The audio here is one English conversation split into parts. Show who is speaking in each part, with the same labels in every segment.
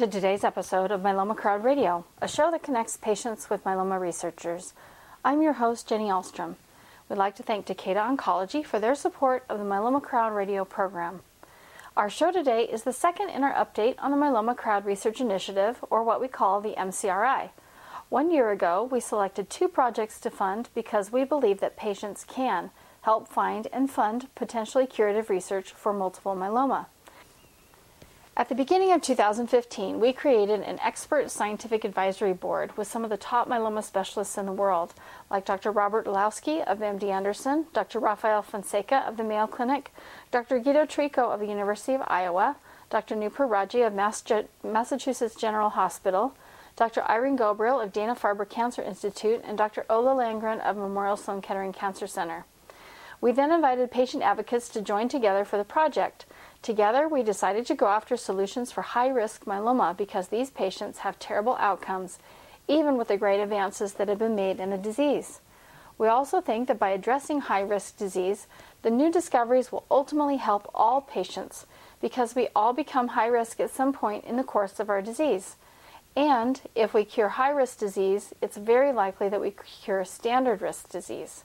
Speaker 1: to today's episode of Myeloma Crowd Radio, a show that connects patients with myeloma researchers. I'm your host, Jenny Ahlstrom. We'd like to thank Takeda Oncology for their support of the Myeloma Crowd Radio program. Our show today is the second in our update on the Myeloma Crowd Research Initiative, or what we call the MCRI. One year ago, we selected two projects to fund because we believe that patients can help find and fund potentially curative research for multiple myeloma. At the beginning of 2015, we created an expert scientific advisory board with some of the top myeloma specialists in the world, like Dr. Robert Orlowski of MD Anderson, Dr. Rafael Fonseca of the Mayo Clinic, Dr. Guido Tricot of the University of Iowa, Dr. Noopur Raje of Massachusetts General Hospital, Dr. Irene Ghobrial of Dana-Farber Cancer Institute, and Dr. Ola Landgren of Memorial Sloan Kettering Cancer Center. We then invited patient advocates to join together for the project – Together, we decided to go after solutions for high risk myeloma because these patients have terrible outcomes, even with the great advances that have been made in the disease. We also think that by addressing high risk disease, the new discoveries will ultimately help all patients because we all become high risk at some point in the course of our disease. And if we cure high risk disease, it's very likely that we cure standard risk disease.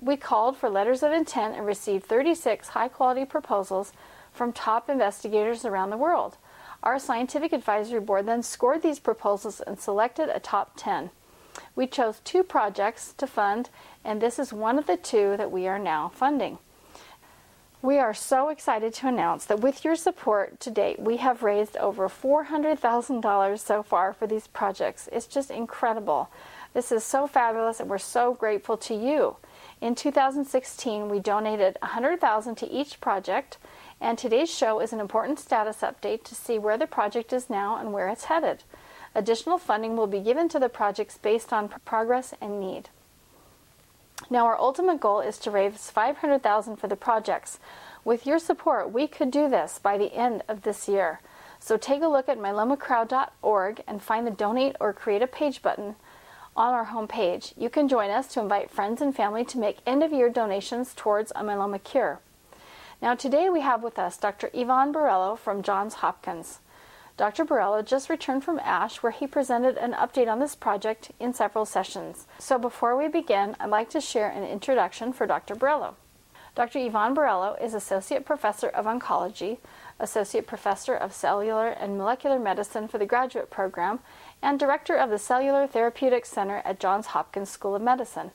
Speaker 1: We called for letters of intent and received 36 high quality proposals from top investigators around the world. Our scientific advisory board then scored these proposals and selected a top 10. We chose two projects to fund, and this is one of the two that we are now funding. We are so excited to announce that with your support to date, we have raised over $400,000 so far for these projects. It's just incredible. This is so fabulous, and we're so grateful to you. In 2016, we donated 100,000 to each project and today's show is an important status update to see where the project is now and where it's headed. Additional funding will be given to the projects based on progress and need. Now, our ultimate goal is to raise 500,000 for the projects. With your support, we could do this by the end of this year. So take a look at myelomacrowd.org and find the donate or create a page button on our homepage. You can join us to invite friends and family to make end of year donations towards a myeloma cure. Now, today we have with us Dr. Ivan Borrello from Johns Hopkins. Dr. Borrello just returned from ASH where he presented an update on this project in several sessions. So before we begin, I'd like to share an introduction for Dr. Borrello. Dr. Ivan Borrello is Associate Professor of Oncology, Associate Professor of Cellular and Molecular Medicine for the graduate program, and Director of the Cellular Therapeutics Center at Johns Hopkins School of Medicine.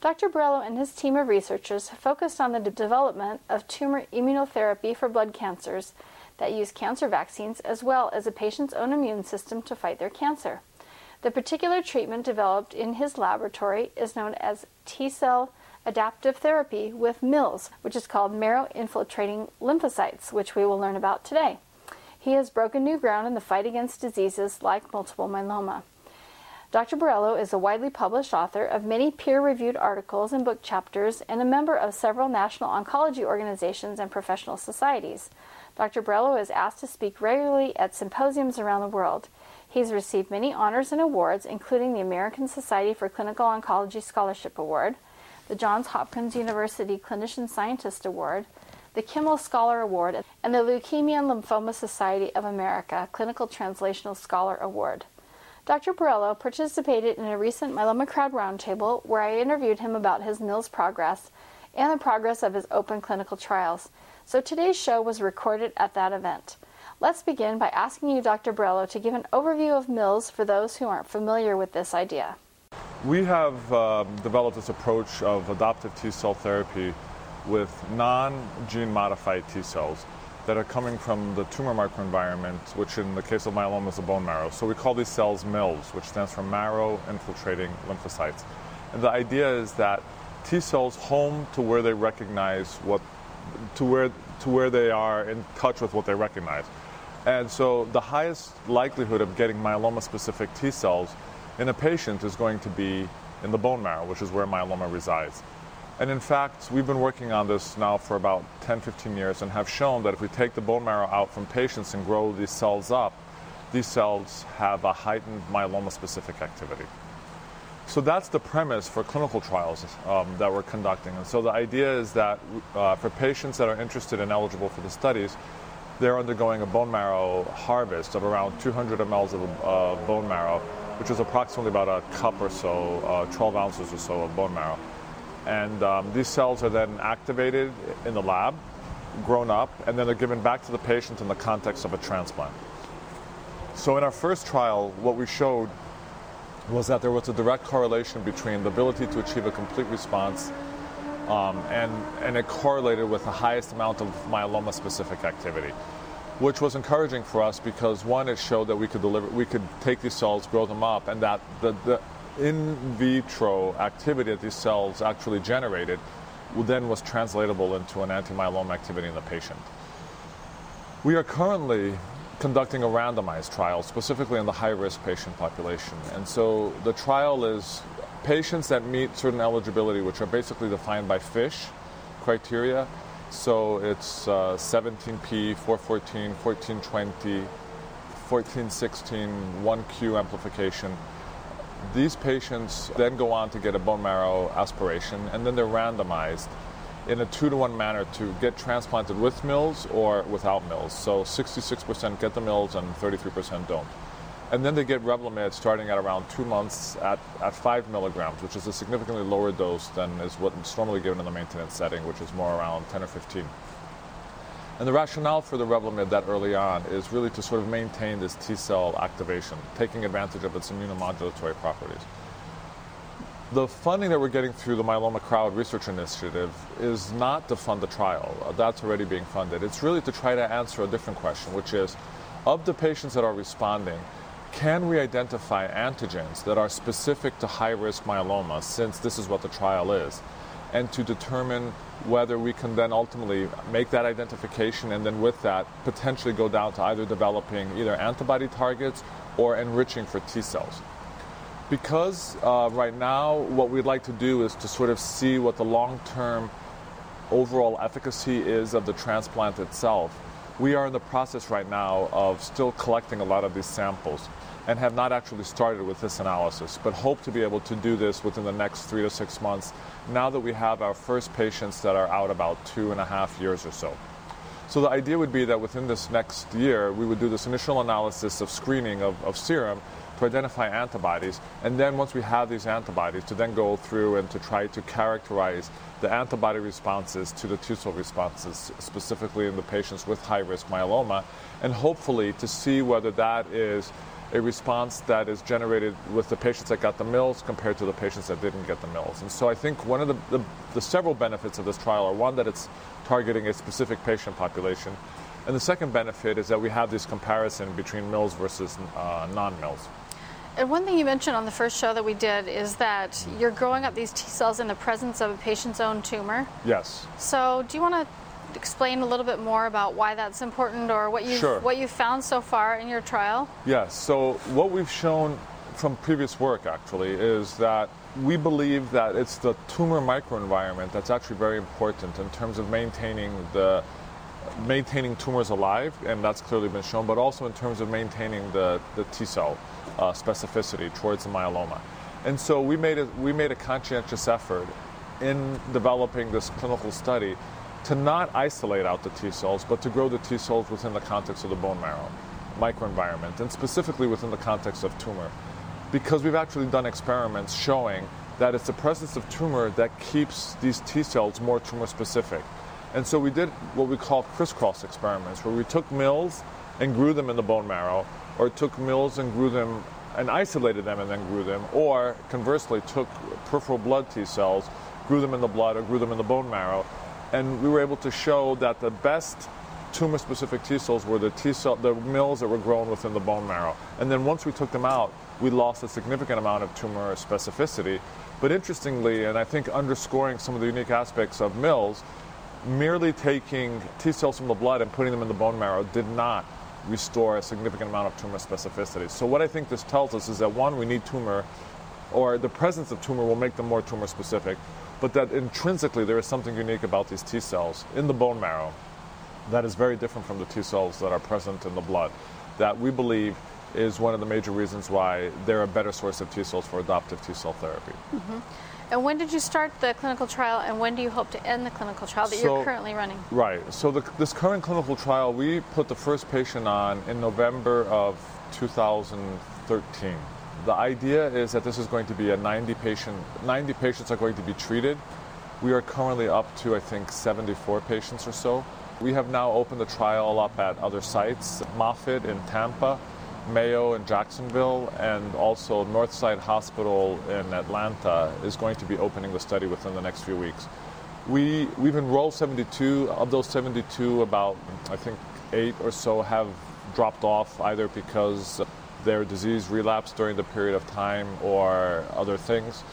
Speaker 1: Dr. Borrello and his team of researchers have focused on the development of tumor immunotherapy for blood cancers that use cancer vaccines as well as a patient's own immune system to fight their cancer. The particular treatment developed in his laboratory is known as T cell adoptive therapy with MILS, which is called marrow infiltrating lymphocytes, which we will learn about today. He has broken new ground in the fight against diseases like multiple myeloma. Dr. Borrello is a widely published author of many peer reviewed articles and book chapters and a member of several national oncology organizations and professional societies. Dr. Borrello is asked to speak regularly at symposiums around the world. He's received many honors and awards, including the American Society for Clinical Oncology Scholarship Award, the Johns Hopkins University Clinician Scientist Award, the Kimmel Scholar Award, and the Leukemia and Lymphoma Society of America Clinical Translational Scholar Award. Dr. Borrello participated in a recent Myeloma Crowd Roundtable where I interviewed him about his MILS progress and the progress of his open clinical trials. So today's show was recorded at that event. Let's begin by asking you, Dr. Borrello, to give an overview of MILS for those who aren't familiar with this idea.
Speaker 2: We have um, developed this approach of adoptive T cell therapy with non gene modified T cells that are coming from the tumor microenvironment, which in the case of myeloma is the bone marrow. So we call these cells MILS, which stands for marrow infiltrating lymphocytes. And the idea is that T cells home to where they recognize what, to where, to where they are in touch with what they recognize. And so the highest likelihood of getting myeloma specific T cells in a patient is going to be in the bone marrow, which is where myeloma resides. And in fact, we've been working on this now for about 10, 15 years and have shown that if we take the bone marrow out from patients and grow these cells up, these cells have a heightened myeloma specific activity. So that's the premise for clinical trials um, that we're conducting. And so the idea is that uh, for patients that are interested and eligible for the studies, they're undergoing a bone marrow harvest of around 200 mLs of uh, bone marrow, which is approximately about a cup or so, uh, 12 ounces or so of bone marrow. And um, these cells are then activated in the lab, grown up, and then they're given back to the patient in the context of a transplant. So in our first trial, what we showed was that there was a direct correlation between the ability to achieve a complete response um, and, and it correlated with the highest amount of myeloma specific activity, which was encouraging for us because one, it showed that we could deliver, we could take these cells, grow them up, and that the, the in vitro activity that these cells actually generated then was translatable into an anti-myeloma activity in the patient. We are currently conducting a randomized trial, specifically in the high-risk patient population. And so the trial is patients that meet certain eligibility, which are basically defined by FISH criteria. So it's uh, 17p, 414, 1420, 1416, 1Q amplification. These patients then go on to get a bone marrow aspiration, and then they're randomized in a two to one manner to get transplanted with mills or without mills. So 66% get the mills and 33% don't. And then they get Revlimid starting at around two months at, at five milligrams, which is a significantly lower dose than is what's normally given in the maintenance setting, which is more around 10 or 15. And the rationale for the Revlimid that early on is really to sort of maintain this T cell activation, taking advantage of its immunomodulatory properties. The funding that we're getting through the Myeloma Crowd Research Initiative is not to fund the trial. That's already being funded. It's really to try to answer a different question, which is of the patients that are responding, can we identify antigens that are specific to high risk myeloma, since this is what the trial is, and to determine whether we can then ultimately make that identification and then with that potentially go down to either developing either antibody targets or enriching for T cells. Because uh, right now, what we'd like to do is to sort of see what the long term overall efficacy is of the transplant itself. We are in the process right now of still collecting a lot of these samples and have not actually started with this analysis, but hope to be able to do this within the next three to six months now that we have our first patients that are out about two and a half years or so. So the idea would be that within this next year, we would do this initial analysis of screening of, of serum to identify antibodies, and then once we have these antibodies, to then go through and to try to characterize the antibody responses to the T cell responses, specifically in the patients with high risk myeloma, and hopefully to see whether that is a response that is generated with the patients that got the mills compared to the patients that didn't get the mills. And so I think one of the, the, the, several benefits of this trial are one, that it's targeting a specific patient population. And the second benefit is that we have this comparison between mills versus uh, non mills.
Speaker 1: And one thing you mentioned on the first show that we did is that you're growing up these T cells in the presence of a patient's own tumor.
Speaker 2: Yes.
Speaker 1: So, do you want to explain a little bit more about why that's important or what you
Speaker 2: sure.
Speaker 1: what you found so far in your trial?
Speaker 2: Yes. So what we've shown from previous work actually is that we believe that it's the tumor microenvironment that's actually very important in terms of maintaining the maintaining tumors alive, and that's clearly been shown, but also in terms of maintaining the, the T cell uh, specificity towards the myeloma. And so we made a, we made a conscientious effort in developing this clinical study to not isolate out the T cells, but to grow the T cells within the context of the bone marrow microenvironment, and specifically within the context of tumor. Because we've actually done experiments showing that it's the presence of tumor that keeps these T cells more tumor specific. And so we did what we call crisscross experiments, where we took mills and grew them in the bone marrow, or took mills and grew them and isolated them and then grew them, or conversely took peripheral blood T cells, grew them in the blood, or grew them in the bone marrow, and we were able to show that the best tumor specific T cells were the T cell the mills that were grown within the bone marrow. And then once we took them out, we lost a significant amount of tumor specificity. But interestingly, and I think underscoring some of the unique aspects of mills, merely taking T cells from the blood and putting them in the bone marrow did not restore a significant amount of tumor specificity. So what I think this tells us is that one, we need tumor, or the presence of tumor will make them more tumor specific but that intrinsically there is something unique about these T cells in the bone marrow that is very different from the T cells that are present in the blood that we believe is one of the major reasons why they're a better source of T cells for adoptive T cell therapy.
Speaker 1: Mm-hmm. And when did you start the clinical trial, and when do you hope to end the clinical trial that so, you're currently running?
Speaker 2: Right. So the, this current clinical trial, we put the first patient on in November of 2013. The idea is that this is going to be a 90 patient. 90 patients are going to be treated. We are currently up to I think 74 patients or so. We have now opened the trial up at other sites, Moffitt in Tampa, Mayo in Jacksonville, and also Northside Hospital in Atlanta is going to be opening the study within the next few weeks. We, we've enrolled 72. Of those 72, about, I think, eight or so have dropped off either because their disease relapsed during the period of time or other things.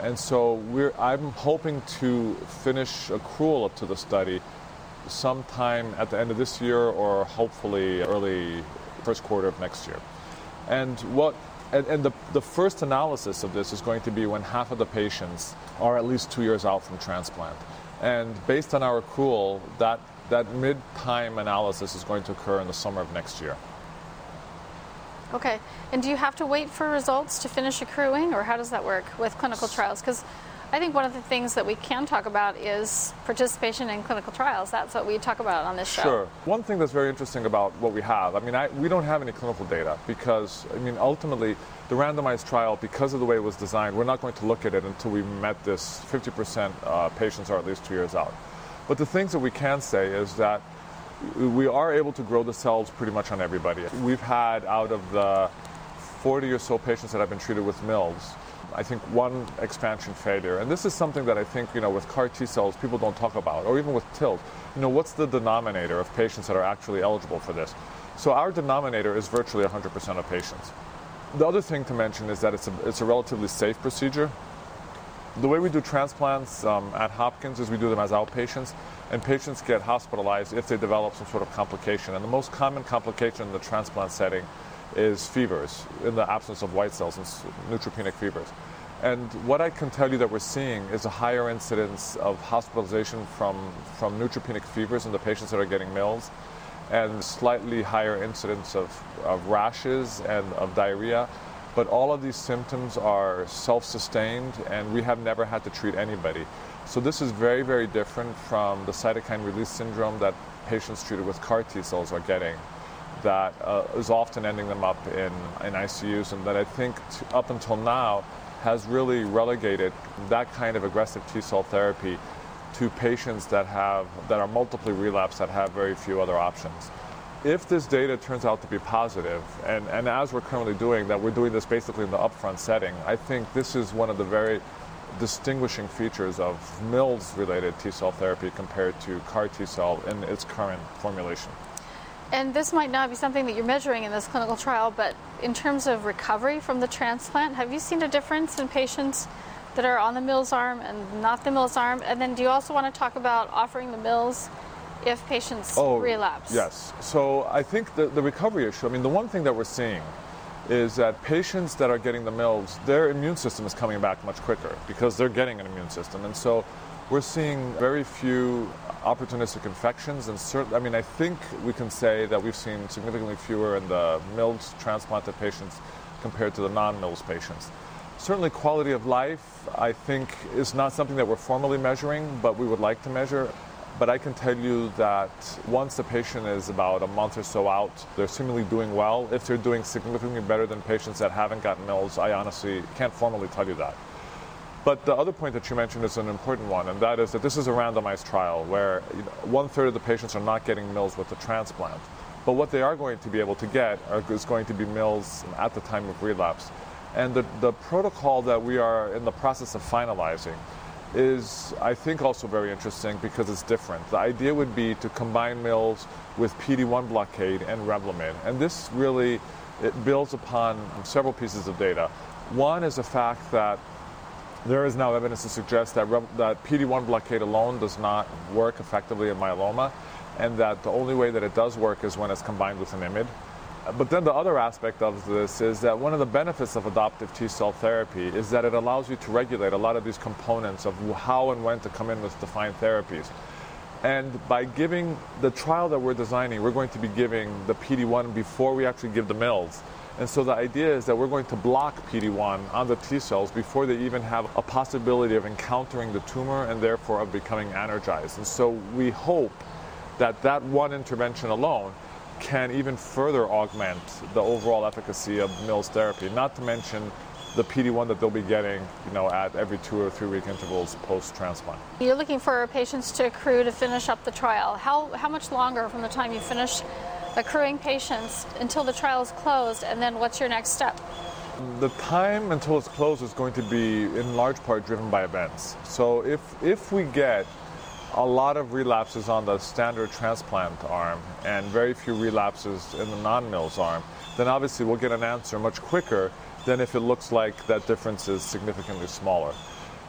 Speaker 2: And so I'm hoping to finish accrual up to the study sometime at the end of this year or hopefully early first quarter of next year. And what and, and the, the first analysis of this is going to be when half of the patients are at least two years out from transplant. And based on our accrual, that, that mid time analysis is going to occur in the summer of next year.
Speaker 1: Okay. And do you have to wait for results to finish accruing, or how does that work with clinical trials? Because I think one of the things that we can talk about is participation in clinical trials. That's what we talk about on this show.
Speaker 2: Sure. One thing that's very interesting about what we have, I mean, I, we don't have any clinical data because, I mean, ultimately, the randomized trial, because of the way it was designed, we're not going to look at it until we've met this 50% uh, patients are at least two years out. But the things that we can say is that we are able to grow the cells pretty much on everybody. We've had out of the 40 or so patients that have been treated with MILS, I think one expansion failure, and this is something that I think you know with CAR T cells people don't talk about, or even with TILs. You know, what's the denominator of patients that are actually eligible for this? So our denominator is virtually 100% of patients. The other thing to mention is that it's a, it's a relatively safe procedure. The way we do transplants um, at Hopkins is we do them as outpatients, and patients get hospitalized if they develop some sort of complication. And the most common complication in the transplant setting is fevers in the absence of white cells and neutropenic fevers. And what I can tell you that we're seeing is a higher incidence of hospitalization from, from neutropenic fevers in the patients that are getting MILS and slightly higher incidence of, of rashes and of diarrhea. But all of these symptoms are self sustained, and we have never had to treat anybody. So, this is very, very different from the cytokine release syndrome that patients treated with CAR T cells are getting that uh, is often ending them up in, in ICUs, and that I think up until now has really relegated that kind of aggressive T cell therapy to patients that have that are multiply relapsed that have very few other options. If this data turns out to be positive, and, and as we're currently doing, that we're doing this basically in the upfront setting, I think this is one of the very distinguishing features of MILS related T cell therapy compared to CAR T cell in its current formulation.
Speaker 1: And this might not be something that you're measuring in this clinical trial, but in terms of recovery from the transplant, have you seen a difference in patients that are on the MILS arm and not the MILS arm? And then do you also want to talk about offering the MILS if patients oh, relapse?
Speaker 2: Yes. So I think the, the recovery issue, I mean, the one thing that we're seeing is that patients that are getting the MILS, their immune system is coming back much quicker because they're getting an immune system. And so we're seeing very few opportunistic infections, and certainly, I mean, I think we can say that we've seen significantly fewer in the MILS transplanted patients compared to the non-MILS patients. Certainly, quality of life, I think, is not something that we're formally measuring, but we would like to measure. But I can tell you that once the patient is about a month or so out, they're seemingly doing well. If they're doing significantly better than patients that haven't gotten MILS, I honestly can't formally tell you that. But the other point that you mentioned is an important one, and that is that this is a randomized trial where one third of the patients are not getting MILS with the transplant. But what they are going to be able to get are, is going to be MILS at the time of relapse. And the, the protocol that we are in the process of finalizing is, I think, also very interesting because it's different. The idea would be to combine MILS with PD-1 blockade and Revlimid. And this really it builds upon several pieces of data. One is the fact that there is now evidence to suggest that, that PD-1 blockade alone does not work effectively in myeloma, and that the only way that it does work is when it's combined with an IMiD. But then the other aspect of this is that one of the benefits of adoptive T cell therapy is that it allows you to regulate a lot of these components of how and when to come in with defined therapies. And by giving the trial that we're designing, we're going to be giving the PD1 before we actually give the MILS. And so the idea is that we're going to block PD1 on the T cells before they even have a possibility of encountering the tumor and therefore of becoming anergized. And so we hope that that one intervention alone can even further augment the overall efficacy of Mills therapy, not to mention the PD1 that they'll be getting, you know, at every two or three week intervals post transplant.
Speaker 1: You're looking for patients to accrue to finish up the trial. How, how much longer from the time you finish accruing patients until the trial is closed, and then what's your next step?
Speaker 2: The time until it's closed is going to be in large part driven by events. So if, if we get a lot of relapses on the standard transplant arm and very few relapses in the non-Mills arm, then obviously we'll get an answer much quicker than if it looks like that difference is significantly smaller.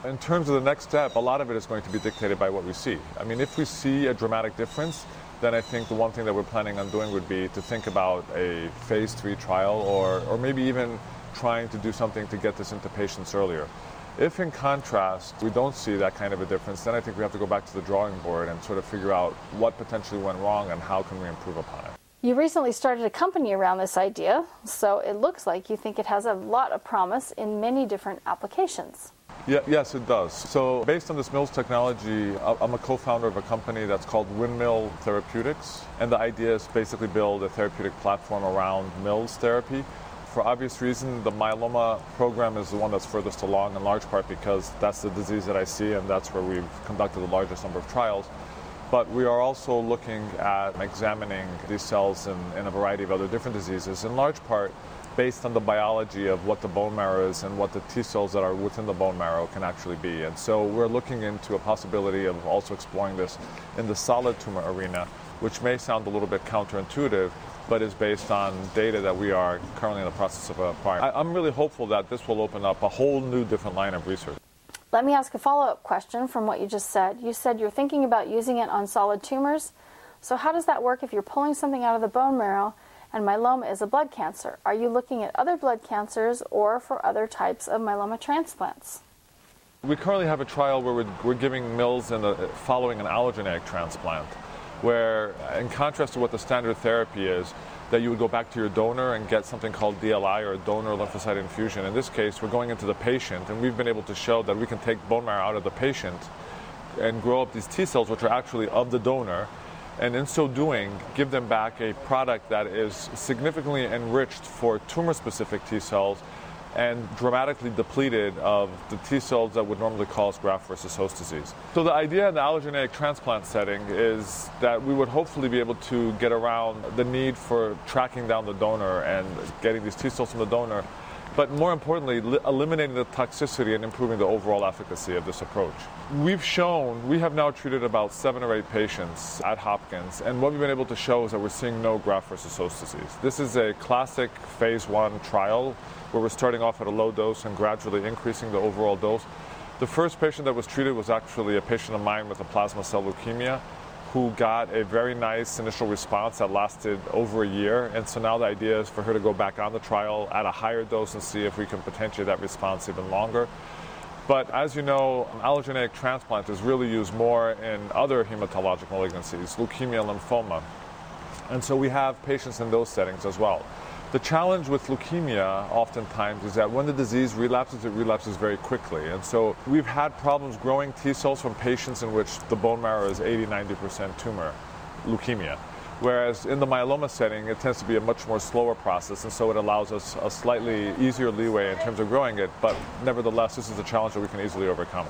Speaker 2: In terms of the next step, a lot of it is going to be dictated by what we see. I mean, if we see a dramatic difference, then I think the one thing that we're planning on doing would be to think about a phase three trial or, or maybe even trying to do something to get this into patients earlier. If, in contrast, we don't see that kind of a difference, then I think we have to go back to the drawing board and sort of figure out what potentially went wrong and how can we improve upon it.
Speaker 1: You recently started a company around this idea, so it looks like you think it has a lot of promise in many different applications.
Speaker 2: Yeah, yes, it does. So, based on this Mills technology, I'm a co founder of a company that's called Windmill Therapeutics. And the idea is basically build a therapeutic platform around Mills therapy. For obvious reason, the myeloma program is the one that's furthest along, in large part because that's the disease that I see, and that's where we've conducted the largest number of trials. But we are also looking at examining these cells in, in a variety of other different diseases, in large part based on the biology of what the bone marrow is and what the T cells that are within the bone marrow can actually be. And so we're looking into a possibility of also exploring this in the solid tumor arena, which may sound a little bit counterintuitive, but is based on data that we are currently in the process of acquiring. I'm really hopeful that this will open up a whole new different line of research.
Speaker 1: Let me ask a follow up question from what you just said. You said you're thinking about using it on solid tumors. So, how does that work if you're pulling something out of the bone marrow and myeloma is a blood cancer. Are you looking at other blood cancers or for other types of myeloma transplants?
Speaker 2: We currently have a trial where we're, we're giving Mills in a, following an allogeneic transplant, where, in contrast to what the standard therapy is, that you would go back to your donor and get something called DLI or donor lymphocyte infusion. In this case, we're going into the patient, and we've been able to show that we can take bone marrow out of the patient and grow up these T cells, which are actually of the donor, and in so doing, give them back a product that is significantly enriched for tumor specific T cells and dramatically depleted of the T cells that would normally cause graft versus host disease. So, the idea in the allogeneic transplant setting is that we would hopefully be able to get around the need for tracking down the donor and getting these T cells from the donor but more importantly, li- eliminating the toxicity and improving the overall efficacy of this approach. We've shown, we have now treated about seven or eight patients at Hopkins, and what we've been able to show is that we're seeing no graft versus host disease. This is a classic phase one trial where we're starting off at a low dose and gradually increasing the overall dose. The first patient that was treated was actually a patient of mine with a plasma cell leukemia who got a very nice initial response that lasted over a year. And so now the idea is for her to go back on the trial at a higher dose and see if we can potentiate that response even longer. But as you know, allogeneic transplant is really used more in other hematologic malignancies, leukemia, lymphoma. And so we have patients in those settings as well. The challenge with leukemia oftentimes is that when the disease relapses, it relapses very quickly. And so we've had problems growing T cells from patients in which the bone marrow is 80, 90% tumor, leukemia. Whereas in the myeloma setting, it tends to be a much more slower process, and so it allows us a slightly easier leeway in terms of growing it. But nevertheless, this is a challenge that we can easily overcome.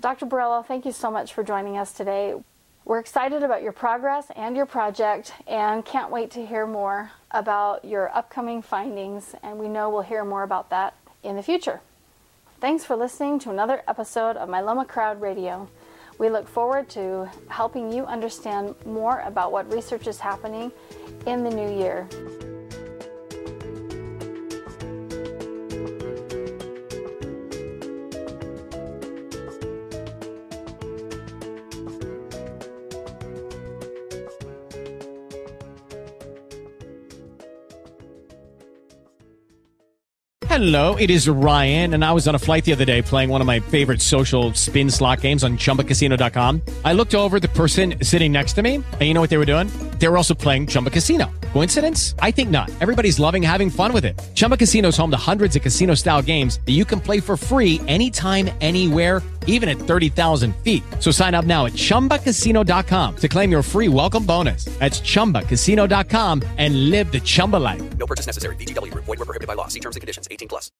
Speaker 1: Dr. Borrello, thank you so much for joining us today. We're excited about your progress and your project and can't wait to hear more about your upcoming findings, and we know we'll hear more about that in the future. Thanks for listening to another episode of Myeloma Crowd Radio. We look forward to helping you understand more about what research is happening in the new year.
Speaker 3: Hello, it is Ryan, and I was on a flight the other day playing one of my favorite social spin slot games on chumbacasino.com. I looked over the person sitting next to me, and you know what they were doing? They were also playing Chumba Casino. Coincidence? I think not. Everybody's loving having fun with it. Chumba Casino is home to hundreds of casino style games that you can play for free anytime, anywhere, even at 30,000 feet. So sign up now at chumbacasino.com to claim your free welcome bonus. That's chumbacasino.com and live the Chumba life.
Speaker 4: No purchase necessary. Group. Void were prohibited by law. See terms and conditions. 18 plus.